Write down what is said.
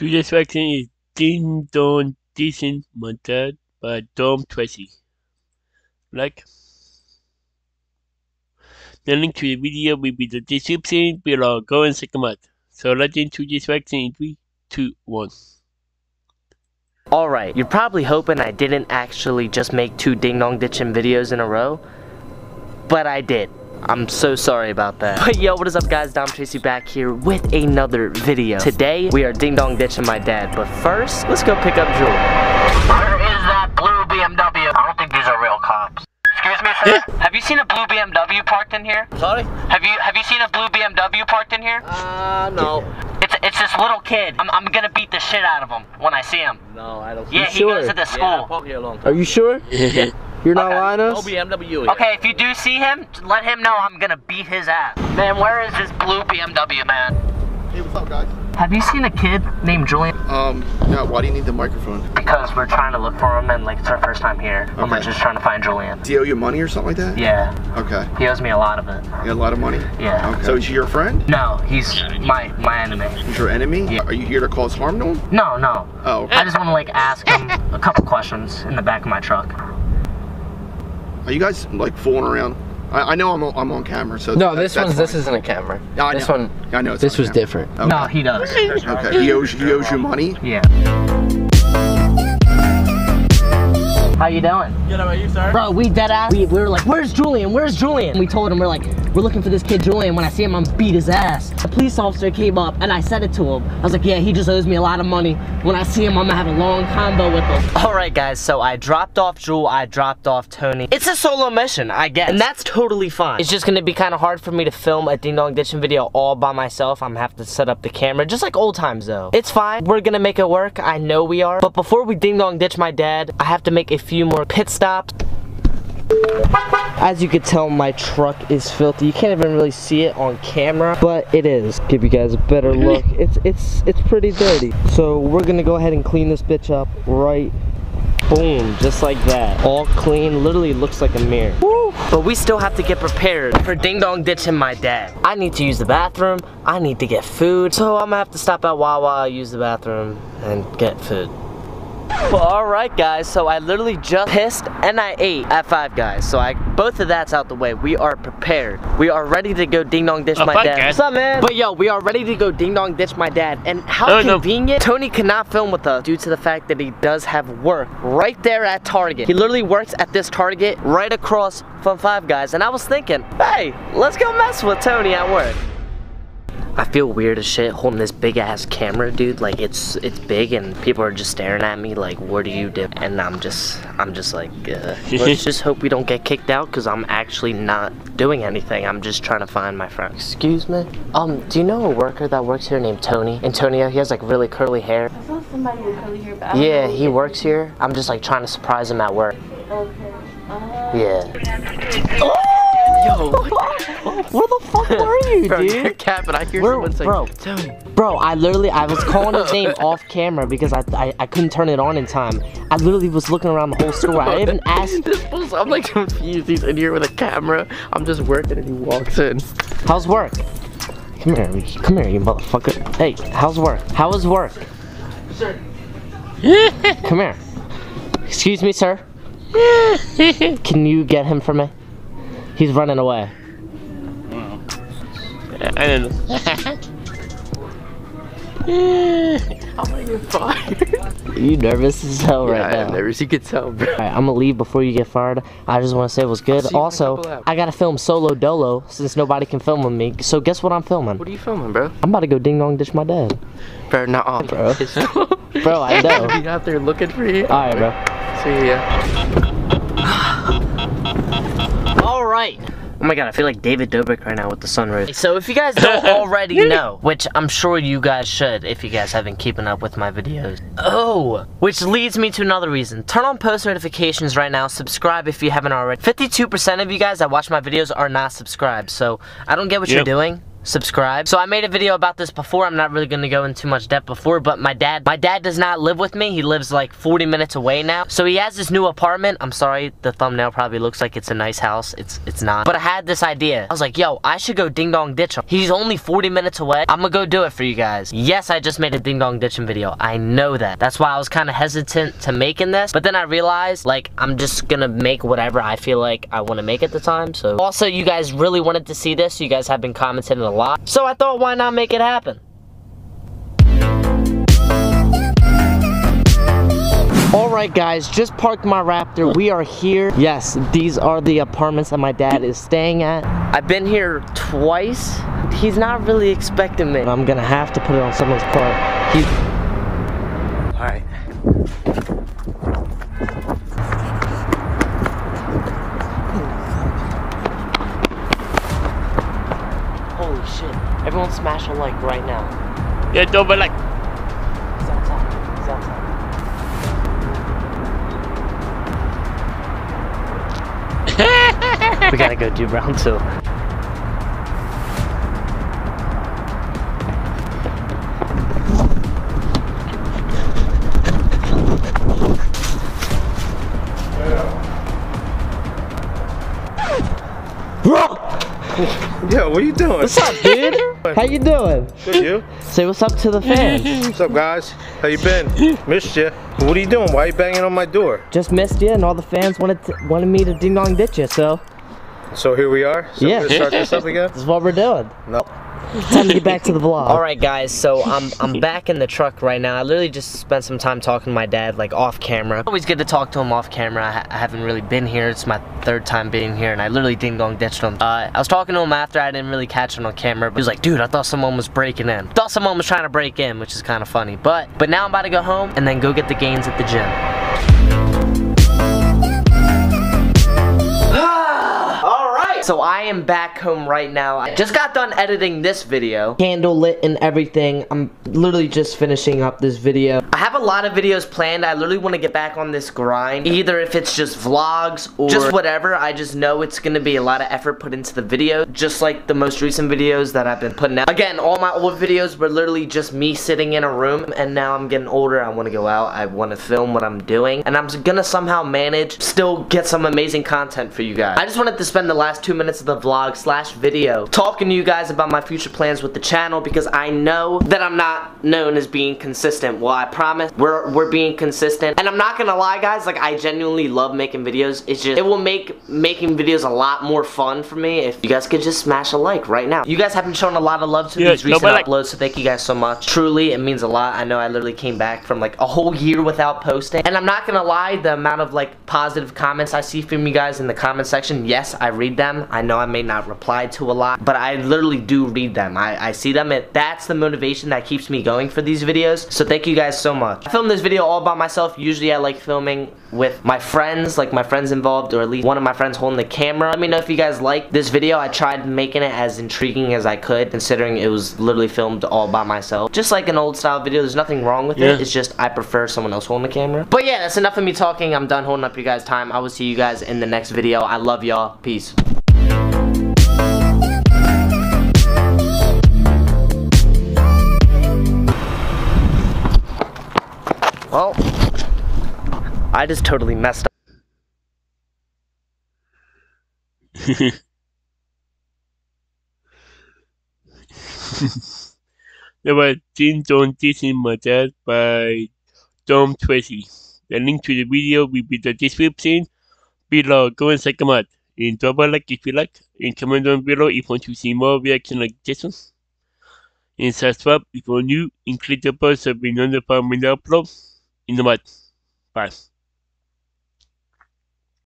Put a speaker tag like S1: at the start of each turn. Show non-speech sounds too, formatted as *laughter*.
S1: Today's vaccine is Ding Dong Decent Montage by Dom Tracy. Like. The link to the video will be the description below. Go and check them out. So let's into this vaccine in 3, 2, 1.
S2: Alright, you're probably hoping I didn't actually just make two Ding Dong Ditching videos in a row, but I did. I'm so sorry about that. But yo, what is up guys? Dom Tracy back here with another video. Today, we are Ding Dong Ditching my dad, but first, let's go pick up Jewel.
S3: Where is that blue BMW? I don't think these are real cops. Excuse me, sir. Have you seen a blue BMW parked in here?
S4: Sorry?
S3: Have you Have you seen a blue BMW parked in here?
S4: Uh, no.
S3: It's it's this little kid. I'm I'm gonna beat the shit out of him when I see him.
S4: No, I don't
S3: Yeah, he
S4: sure?
S3: goes to this
S4: Yeah,
S3: school.
S4: park here alone.
S5: Are you sure? *laughs* You're not
S3: Okay.
S5: lying
S4: No
S5: us?
S4: BMW. yeah.
S3: Okay, if you do see him, let him know I'm gonna beat his ass. Man, where is this blue BMW, man?
S6: Hey, what's up, guys?
S3: Have you seen a kid named Julian?
S6: Um, yeah, why do you need the microphone?
S3: Because we're trying to look for him, and like it's our first time here, and we're just trying to find Julian.
S6: Does he owe you money or something like that?
S3: Yeah,
S6: Okay.
S3: he owes me a lot of it.
S6: You got a lot of money?
S3: Yeah.
S6: Okay. So is he your friend?
S3: No, he's my my enemy.
S6: He's your enemy?
S3: Yeah.
S6: Are you here to cause harm to him?
S3: No, no.
S6: Oh.
S3: I just want to like ask him a couple questions in the back of my truck.
S6: Are you guys like fooling around? I, I know I'm on, I'm on camera, so
S5: No,
S6: that-
S5: this
S6: that's
S5: one's this isn't a camera.
S6: Yeah, I
S5: this
S6: know.
S5: one,
S6: I know. It's
S5: this was
S6: camera.
S5: different.
S6: Okay.
S3: No, he does.
S6: Okay. He owes he owes you money.
S3: Yeah. How you doing?
S4: Good, how about you, sir?
S3: Bro, we dead ass. We, we were like, where's Julian? Where's Julian? We told him, we're like, we're looking for this kid Julian. When I see him, I'm beat his ass. A police officer came up and I said it to him. I was like, yeah, he just owes me a lot of money. When I see him, I'm gonna have a long combo with him.
S2: Alright guys, so I dropped off Jewel, I dropped off Tony. It's a solo mission, I guess. And that's totally fine. It's just gonna be kind of hard for me to film a Ding Dong Ditching video all by myself. I'm gonna have to set up the camera, just like old times though. It's fine, we're gonna make it work, I know we are. But before we Ding Dong Ditch my dad, I have to make a few more pit stops. As you can tell, my truck is filthy. You can't even really see it on camera, but it is. Give you guys a better *laughs* look. It's it's it's pretty dirty. So we're gonna go ahead and clean this bitch up right. Boom, just like that. All clean, literally looks like a mirror. Woo. But we still have to get prepared for Ding Dong ditching my dad. I need to use the bathroom. I need to get food. So I'm gonna have to stop at Wawa, use the bathroom, and get food. *laughs* Well, alright guys, so I literally just pissed and I ate at Five Guys. So I both of that's out the way. We are prepared. We are ready to go ding dong ditch
S1: Oh,
S2: my dad.
S1: Guys?
S2: What's up, man? But yo, we are ready to go ding dong ditch my dad. And how
S1: Oh, no.
S2: convenient. Tony cannot film with us due to the fact that he does have work right there at Target. He literally works at this Target right across from Five Guys. And I was thinking, hey, let's go mess with Tony at work. I feel weird as shit holding this big ass camera, dude. Like it's it's big and people are just staring at me like, what do you do? And I'm just I'm just like, uh, *laughs* let's just hope we don't get kicked out because I'm actually not doing anything. I'm just trying to find my friend. Excuse me. Um, do you know a worker that works here named Tony? Antonio. He has like really curly hair.
S7: I saw somebody with curly hair, but I
S2: Yeah, he works here. I'm just like trying to surprise him at work.
S7: Okay. Uh,
S2: Yeah.
S5: Yo,
S2: Where the fuck *laughs* were you,
S5: bro,
S2: dude?
S5: you're capping. I hear
S2: Where-
S5: someone say,
S2: bro.
S5: Tony.
S2: Bro, I literally, I was calling his name *laughs* off camera because I, I, I couldn't turn it on in time. I literally was looking around the whole store. I *laughs* even asked,
S5: This fool's- I'm like confused. He's in here with a camera. I'm just working and he walks in.
S2: how's work? Come here, come here, you motherfucker. Hey, how's work? How is work?
S5: Sir.
S2: Come here. Excuse me, sir. Can you get him for me? He's running away.
S1: I don't know.
S5: I'm not even fired.
S2: You nervous as hell
S5: yeah,
S2: right
S5: I
S2: now?
S5: am nervous. You can tell, bro.
S2: Alright, I'm gonna leave before you get fired. I just want to say it was good.
S5: See you in a
S2: Also. I gotta film solo dolo since nobody can film with me. So guess what I'm filming?
S5: What are you filming, bro?
S2: I'm about to go ding dong ditch my dad.
S5: Bro, not on,
S2: Bro.
S5: bro. *laughs*
S2: Bro, I *laughs* know.
S5: Be out there looking for you.
S2: Alright, bro.
S5: See ya.
S2: Alright. Oh my god, I feel like David Dobrik right now with the sunroof. So if you guys don't *laughs* already know, which I'm sure you guys should if you guys have been keeping up with my videos. Oh, which leads me to another reason. Turn on post notifications right now. Subscribe if you haven't already. 52% of you guys that watch my videos are not subscribed. So I don't get what you're doing. Subscribe. So I made a video about this before. I'm not really gonna go into much depth before, but my dad, my dad does not live with me. He lives like 40 minutes away now. So he has this new apartment. I'm sorry, the thumbnail probably looks like it's a nice house. It's it's not. But I had this idea. I was like, yo, I should go ding dong ditch him. He's only 40 minutes away. I'm gonna go do it for you guys. Yes, I just made a ding dong ditching video. I know that. That's why I was kind of hesitant to making this. But then I realized, like, I'm just gonna make whatever I feel like I want to make at the time. So also, you guys really wanted to see this. You guys have been commenting a lot. So I thought, why not make it happen? Alright guys, just parked my Raptor. We are here. Yes, these are the apartments that my dad is staying at. I've been here twice. He's not really expecting me. I'm gonna have to put it on someone's part. He's... Alright. Holy shit. Everyone smash a like right now.
S1: Yeah, don't like.
S2: He's outside. He's outside. *laughs* we gotta go do round two. *laughs*
S3: Yo, what are you doing?
S8: What's up, dude? *laughs* How you doing?
S3: Good, you? *laughs*
S8: Say what's up to the fans.
S3: What's up, guys? How you been? Missed you. What are you doing? Why are you banging on my door?
S8: Just missed you, and all the fans wanted to, wanted me to ding dong ditch you. So
S3: So here we are. So
S8: Yeah.
S3: start this up again.
S8: this is what we're doing.
S3: No.
S8: Time to get back to the vlog.
S2: All right, guys. So I'm I'm back in the truck right now. I literally just spent some time talking to my dad, like off camera. Always good to talk to him off camera. I, I haven't really been here. It's my third time being here, and I literally ding dong ditched him. Uh, I was talking to him after. I didn't really catch him on camera. But he was like, "Dude, I thought someone was breaking in. Thought someone was trying to break in, which is kind of funny. But but now I'm about to go home and then go get the gains at the gym." So I am back home right now. I just got done editing this video.
S8: Candle lit and everything. I'm literally just finishing up this video.
S2: I have a lot of videos planned. I literally want to get back on this grind. Either if it's just vlogs or just whatever. I just know it's going to be a lot of effort put into the video. Just like the most recent videos that I've been putting out. Again, all my old videos were literally just me sitting in a room. And now I'm getting older. I want to go out. I want to film what I'm doing. And I'm going to somehow manage, still get some amazing content for you guys. I just wanted to spend the last two minutes of the vlog slash video talking to you guys about my future plans with the channel because I know that I'm not known as being consistent. Well, I promise we're we're being consistent. And I'm not gonna lie, guys, like I genuinely love making videos. It's just it will make making videos a lot more fun for me if you guys could just smash a like right now. You guys have been showing a lot of love to
S1: Yeah,
S2: these recent
S1: like-
S2: uploads, so thank you guys so much. Truly, it means a lot. I know I literally came back from like a whole year without posting. And I'm not gonna lie, the amount of like positive comments I see from you guys in the comment section, yes, I read them. I know I may not reply to a lot, but I literally do read them. I, I see them. It, that's the motivation that keeps me going for these videos. So thank you guys so much. I filmed this video all by myself. Usually I like filming with my friends, like my friends involved, or at least one of my friends holding the camera. Let me know if you guys like this video. I tried making it as intriguing as I could, considering it was literally filmed all by myself. Just like an old style video, there's nothing wrong with
S1: Yeah.
S2: it. It's just I prefer someone else holding the camera. But yeah, that's enough of me talking. I'm done holding up your guys' time. I will see you guys in the next video. I love y'all. Peace. Well, I just totally messed up. *laughs*
S1: There was Ding Dong Ditching My Dad by Dom Tracy. The link to the video will be in the description below. Go and check them out. And drop a like if you like. And comment down below if you want to see more reaction like this one. And subscribe if you're new. And click the bell so be notified when I upload. In the mud. Bye.